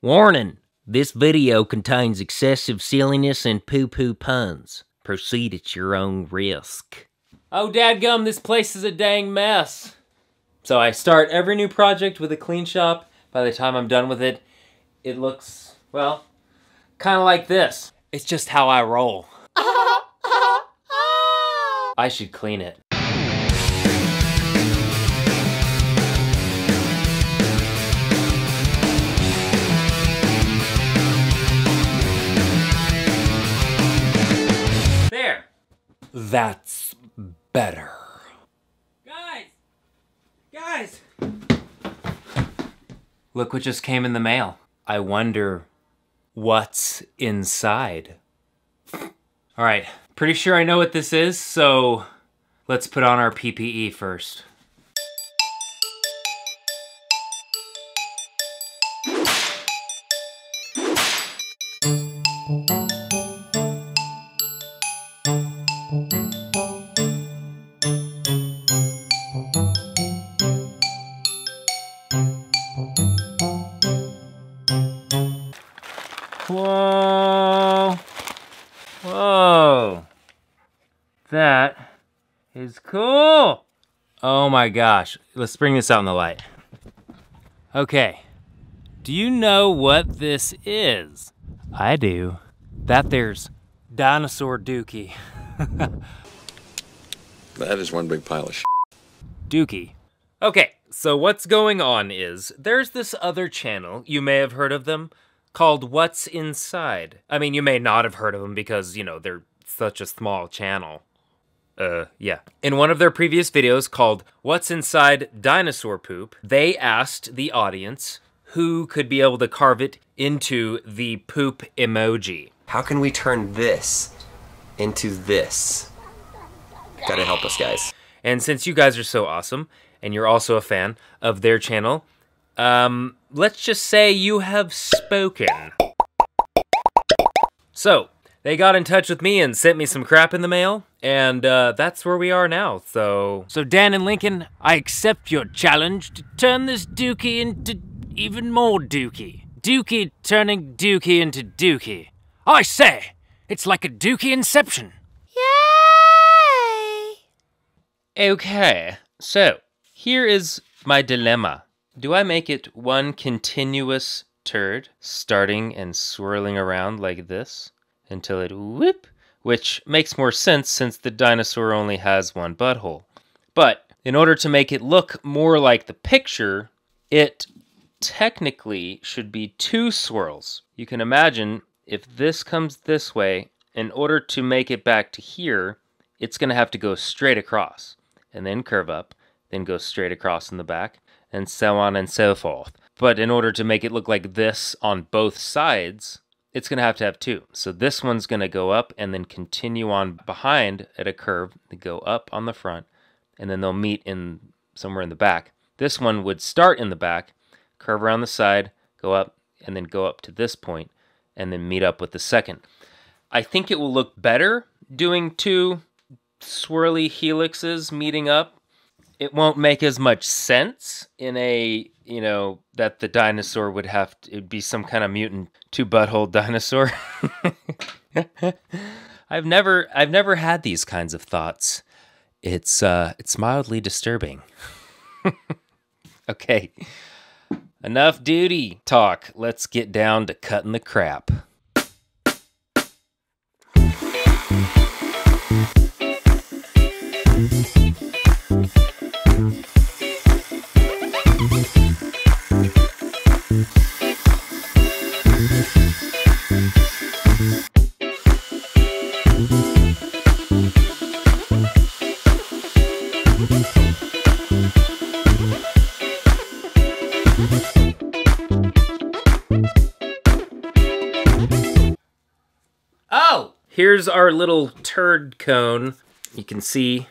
Warning! This video contains excessive silliness and poo-poo puns. Proceed at your own risk. Oh, dadgum, this place is a dang mess. So I start every new project with a clean shop. By the time I'm done with it, it looks, well, kind of like this. It's just how I roll. I should clean it. That's better. Guys! Guys! Look what just came in the mail. I wonder what's inside. All right, pretty sure I know what this is, so let's put on our PPE first. Whoa. Whoa. That is cool. Oh my gosh. Let's bring this out in the light. Okay. Do you know what this is? I do. That there's Dinosaur Dookie. That is one big pile of shit. Dookie. Okay, so what's going on is there's this other channel, you may have heard of them, called What's Inside. I mean, you may not have heard of them because, you know, they're such a small channel. Uh, yeah. In one of their previous videos called What's Inside Dinosaur Poop, they asked the audience who could be able to carve it into the poop emoji. How can we turn this into this? Gotta help us, guys. And since you guys are so awesome, and you're also a fan of their channel, um, let's just say you have spoken. So, they got in touch with me and sent me some crap in the mail, and uh, that's where we are now, so... So Dan and Lincoln, I accept your challenge to turn this dookie into even more dookie. Dookie turning dookie into dookie. I say, it's like a dookie inception. Yay! Okay, so here is my dilemma. Do I make it one continuous turd, starting and swirling around like this until it whoop, which makes more sense since the dinosaur only has one butthole. But in order to make it look more like the picture, it technically should be two swirls. You can imagine if this comes this way, in order to make it back to here, it's going to have to go straight across and then curve up, then go straight across in the back, and so on and so forth. But in order to make it look like this on both sides, it's going to have to have two. So this one's going to go up and then continue on behind at a curve, to go up on the front, and then they'll meet in somewhere in the back. This one would start in the back, curve around the side, go up, and then go up to this point, and then meet up with the second. I think it will look better doing two swirly helixes meeting up. It won't make as much sense in a, you know, that the dinosaur would have to it'd be some kind of mutant two butthole dinosaur. I've never I've never had these kinds of thoughts. It's uh it's mildly disturbing. okay. Enough duty talk. Let's get down to cutting the crap. Here's our little turd cone. You can see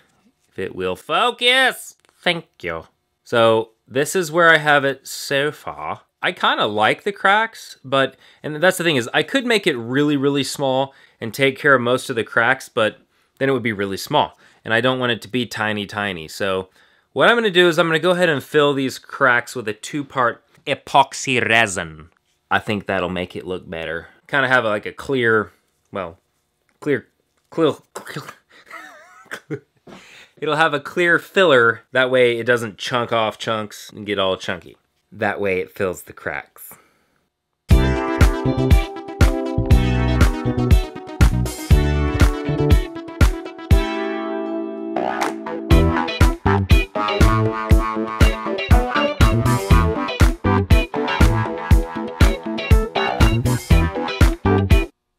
if it will focus. Thank you. So this is where I have it so far. I kind of like the cracks, but, and that's the thing is I could make it really, really small and take care of most of the cracks, but then it would be really small. And I don't want it to be tiny, tiny. So what I'm gonna do is I'm gonna go ahead and fill these cracks with a two-part epoxy resin. I think that'll make it look better. Kind of have like a clear, well, clear, clear, clear It'll have a clear filler. That way it doesn't chunk off chunks and get all chunky. That way it fills the cracks.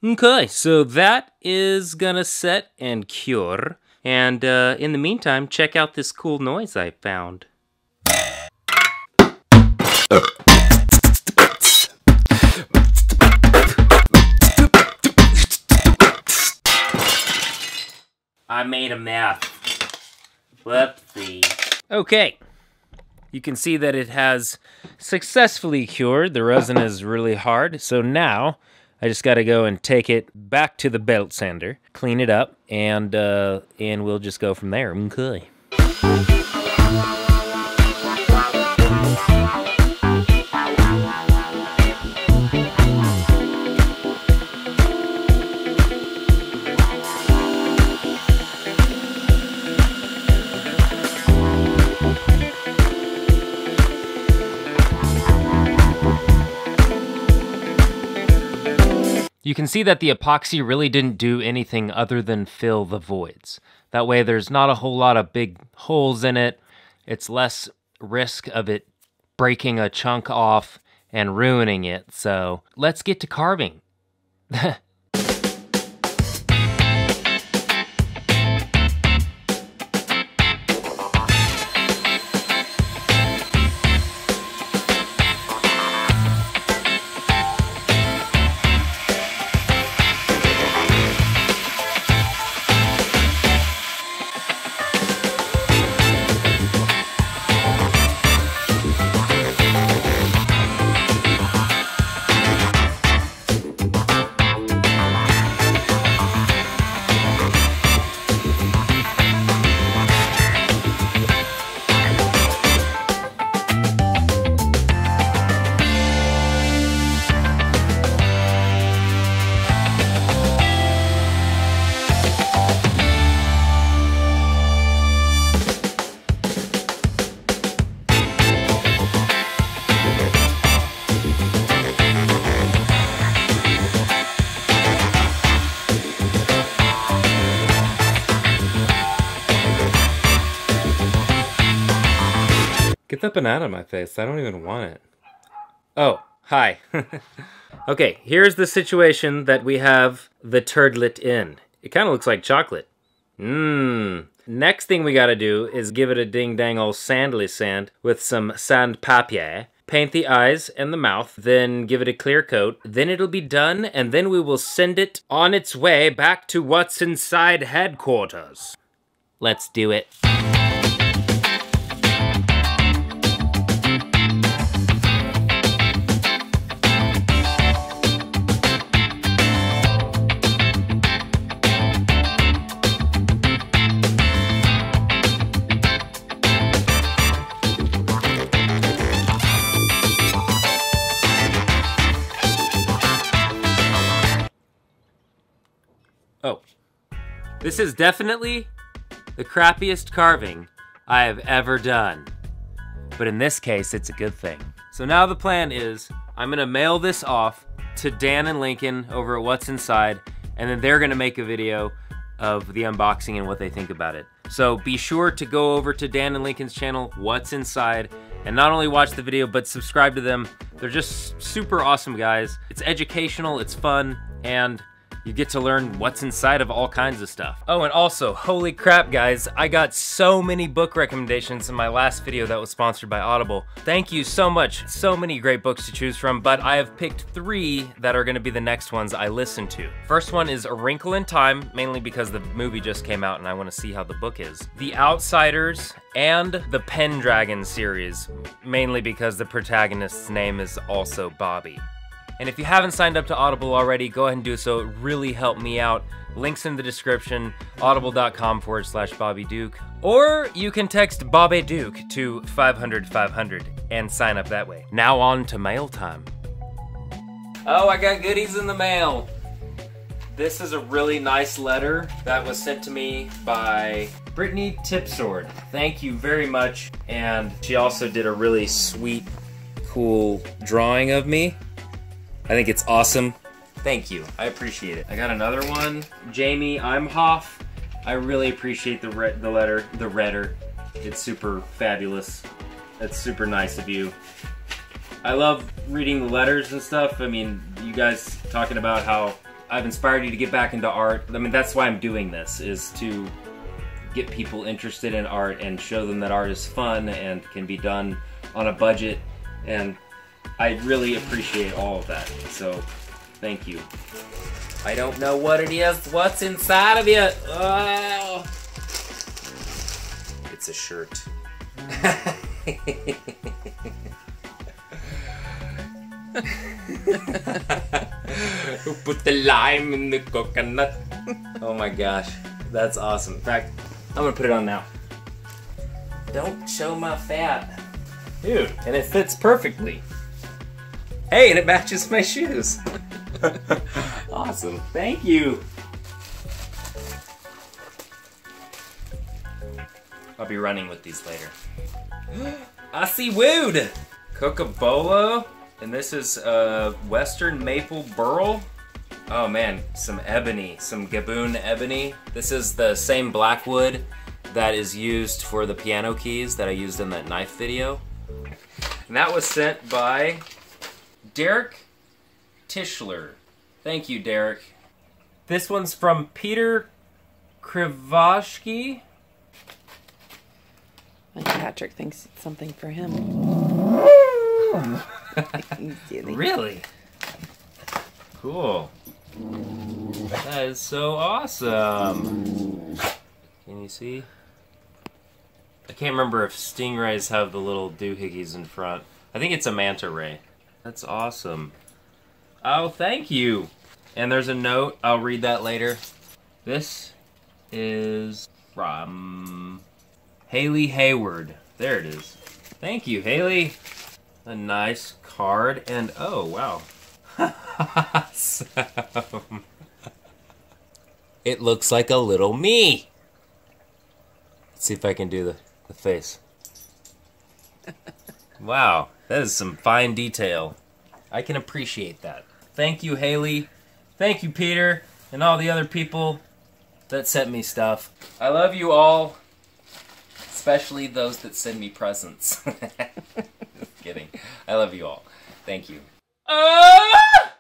Okay, so that is gonna set and cure. And uh, in the meantime, check out this cool noise I found. I made a mess. Whoopsie. Okay. You can see that it has successfully cured. The resin is really hard. So now I just got to go and take it back to the belt sander, clean it up, and uh, and we'll just go from there. Okay. You can see that the epoxy really didn't do anything other than fill the voids. That way there's not a whole lot of big holes in it. It's less risk of it breaking a chunk off and ruining it. So let's get to carving. Get that banana in my face. I don't even want it. Oh, hi. okay, here's the situation that we have the turdlet in. It kind of looks like chocolate. Mmm. Next thing we gotta do is give it a ding dang old sandly sand with some sand papier. Paint the eyes and the mouth, then give it a clear coat. Then it'll be done, and then we will send it on its way back to what's inside headquarters. Let's do it. This is definitely the crappiest carving I have ever done. But in this case, it's a good thing. So now the plan is I'm gonna mail this off to Dan and Lincoln over at What's Inside, and then they're gonna make a video of the unboxing and what they think about it. So be sure to go over to Dan and Lincoln's channel, What's Inside, and not only watch the video, but subscribe to them. They're just super awesome guys. It's educational, it's fun, and you get to learn what's inside of all kinds of stuff. Oh, and also, holy crap, guys, I got so many book recommendations in my last video that was sponsored by Audible. Thank you so much. So many great books to choose from, but I have picked three that are gonna be the next ones I listen to. First one is A Wrinkle in Time, mainly because the movie just came out and I wanna see how the book is. The Outsiders and the Pendragon series, mainly because the protagonist's name is also Bobby. And if you haven't signed up to Audible already, go ahead and do so. It really helped me out. Links in the description, audible.com forward slash Bobby Duke. Or you can text Bobby Duke to 500 500 and sign up that way. Now on to mail time. Oh, I got goodies in the mail. This is a really nice letter that was sent to me by Brittany Tipsword. Thank you very much. And she also did a really sweet, cool drawing of me. I think it's awesome. Thank you. I appreciate it. I got another one. Jamie Imhoff. I really appreciate the the letter, the redder. It's super fabulous. That's super nice of you. I love reading the letters and stuff. I mean, you guys talking about how I've inspired you to get back into art. I mean, that's why I'm doing this is to get people interested in art and show them that art is fun and can be done on a budget. And I really appreciate all of that. So, thank you. I don't know what it is. What's inside of it? Oh. It's a shirt. Who put the lime in the coconut? Oh my gosh, that's awesome. In fact, I'm gonna put it on now. Don't show my fat. Dude, and it fits perfectly. Hey, and it matches my shoes. awesome, thank you. I'll be running with these later. I see wood! Cocobolo, and this is uh, Western Maple Burl. Oh man, some ebony, some Gaboon ebony. This is the same blackwood that is used for the piano keys that I used in that knife video. And that was sent by Derek Tischler. Thank you, Derek. This one's from Peter Krivashki. Patrick thinks it's something for him. Really? Cool. That is so awesome. Can you see? I can't remember if stingrays have the little doohickeys in front. I think it's a manta ray. That's awesome. Oh, thank you. And there's a note. I'll read that later. This is from Haley Hayward. There it is. Thank you, Haley. A nice card, and oh, wow. It looks like a little me. Let's see if I can do the, the face. wow, that is some fine detail. I can appreciate that. Thank you, Haley. Thank you, Peter, and all the other people that sent me stuff. I love you all, especially those that send me presents. Kidding. I love you all. Thank you. Ah!